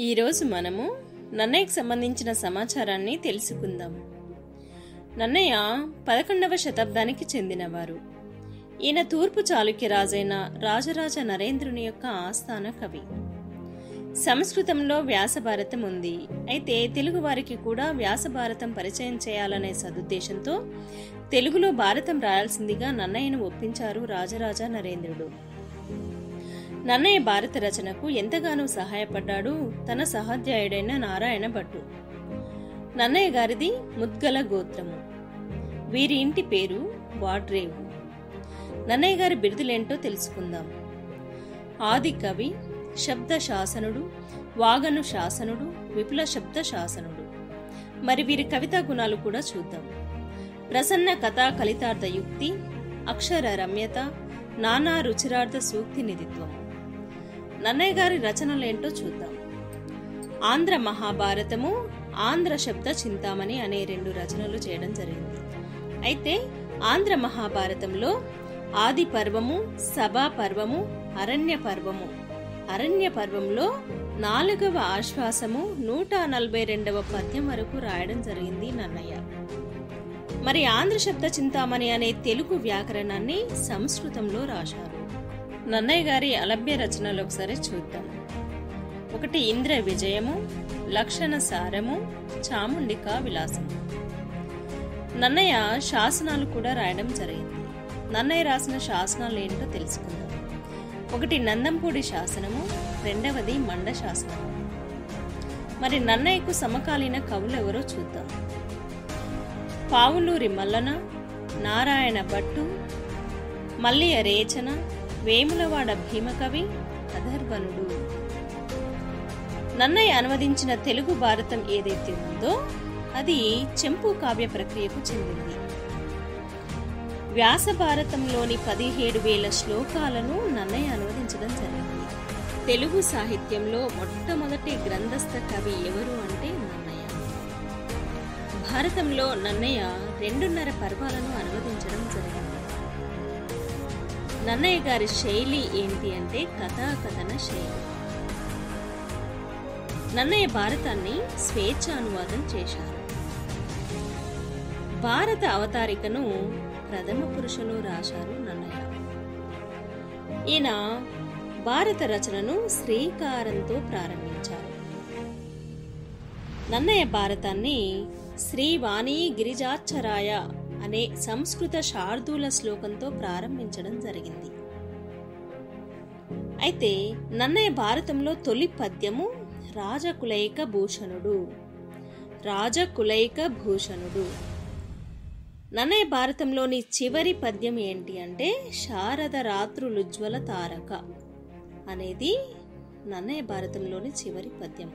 ఈరోజు మనము నన్నయ్యకు సంబంధించిన సమాచారాన్ని తెలుసుకుందాం. నన్నయ్య పదకొండవ శతాబ్దానికి చెందినవారు. ఈయన తూర్పు చాళుక్య రాజైన రాజరాజ నరేంద్రుని యొక్క ఆస్థాన కవి. సంస్కృతంలో వ్యాసభారతం ఉంది. అయితే తెలుగు వారికి కూడా వ్యాసభారతం పరిచయం చేయాలనే సదుద్దేశంతో తెలుగులో భారతం రాయాల్సిందిగా నన్నయ్యను ఒప్పించారు రాజరాజ నరేంద్రుడు. నన్నయ్య భారత రచనకు ఎంతగానో సహాయపడ్డాడు తన సహాధ్యాయుడైన నారాయణ భట్టు. నన్నయ్య గారిది ముద్గల గోత్రము. వీరి ఇంటి పేరు వాడ్రేవు. నన్నయ్య గారి బిరుదులేంటో తెలుసుకుందాం. ఆది కవి శబ్ద శాసనుడు వాగను శాసనుడు విపుల శబ్ద శాసనుడు. మరి వీరి కవితా గుణాలు కూడా చూద్దాం. ప్రసన్న కథా కలితార్థ యుక్తి అక్షర రమ్యత నానా రుచిరార్థ సూక్తి నిధిత్వం. నన్నయ్య గారి రచనలేంటో చూద్దాం. ఆంధ్ర మహాభారతము ఆంధ్ర శబ్ద చింతామణి అనే రెండు రచనలు చేయడం జరిగింది. అయితే ఆంధ్ర మహాభారతంలో ఆది పర్వము సభా పర్వము అరణ్య పర్వము. అరణ్య పర్వంలో నాలుగవ ఆశ్వాసము నూట నలభై రెండవ పద్యం వరకు రాయడం జరిగింది నన్నయ్య. మరి ఆంధ్ర శబ్ద చింతామణి అనే తెలుగు వ్యాకరణాన్ని సంస్కృతంలో రాశారు. నన్నయ్య గారి అలభ్య రచనలు ఒకసారి చూద్దాం. ఒకటి ఇంద్ర విజయము లక్షణ సారము చాముండికా విలాసము. నన్నయ్య శాసనాలు కూడా రాయడం జరిగింది. నన్నయ్య రాసిన శాసనాలు ఏంటో తెలుసుకుందాం. ఒకటి నందంపూడి శాసనము రెండవది మండ శాసనము. మరి నన్నయ్యకు సమకాలీన కవులు ఎవరో చూద్దాం. పావులూరి మల్లన నారాయణ భట్టు మల్లియ రేచన వేములవాడ భీమకవి అధర్వనుడు నన్నయ్య అనువదించిన తెలుగు భారతం ఏదైతే ఉందో అది చెంపు కావ్య ప్రక్రియకు చెందింది. వ్యాస భారతంలోని పదిహేడు వేల శ్లోకాలను నన్నయ్య అనువదించడం జరిగింది. తెలుగు సాహిత్యంలో మొట్టమొదటి గ్రంథస్థ కవి ఎవరు అంటే నన్నయ్య. భారతంలో నన్నయ్య రెండున్నర పర్వాలను అనువదించడం జరిగింది. నన్నయ్య గారి శైలి ఏంటి అంటే కథాకథన శైలి. నన్నయ్య భారతాన్ని స్వేచ్ఛ అనువాదం చేశారు. భారత అవతారికను ప్రథమ పురుషులు రాశారు నన్నయ్య. ఈయన భారత రచనను శ్రీకారంతో ప్రారంభించారు. నన్నయ్య భారతాన్ని శ్రీవాణి గిరిజాక్షరాయ అనే సంస్కృత శార్దూల శ్లోకంతో ప్రారంభించడం జరిగింది. అయితే నన్నయ్య భారతంలో తొలి పద్యము రాజకులైక భూషణుడు. రాజకులైక భూషణుడు. నన్నయ్య భారతంలోని చివరి పద్యం ఏంటి అంటే శారద రాత్రులుజ్వల తారక అనేది నన్నయ్య భారతంలోని చివరి పద్యం